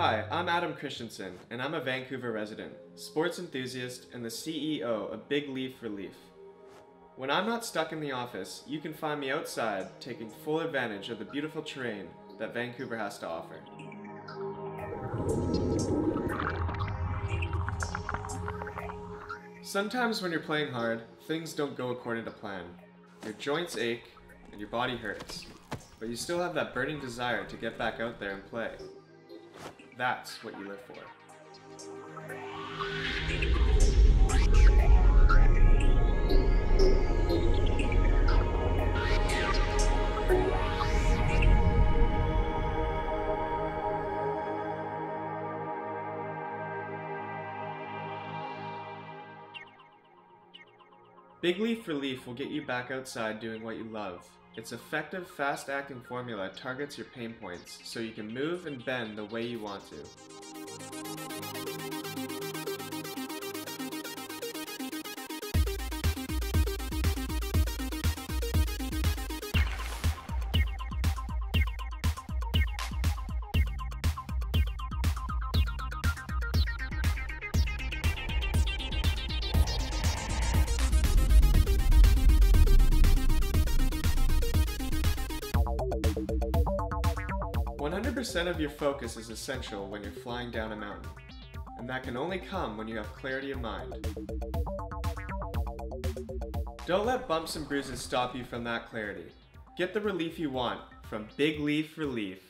I'm Adam Christensen, and I'm a Vancouver resident, sports enthusiast, and the CEO of Big Leaf Relief. When I'm not stuck in the office, you can find me outside taking full advantage of the beautiful terrain that Vancouver has to offer. Sometimes when you're playing hard, things don't go according to plan. Your joints ache and your body hurts, but you still have that burning desire to get back out there and play. That's what you live for. Big Leaf Relief will get you back outside doing what you love. Its effective, fast acting formula targets your pain points so you can move and bend the way you want to. 100% of your focus is essential when you're flying down a mountain, and that can only come when you have clarity of mind. Don't let bumps and bruises stop you from that clarity. Get the relief you want from Big Leaf Relief.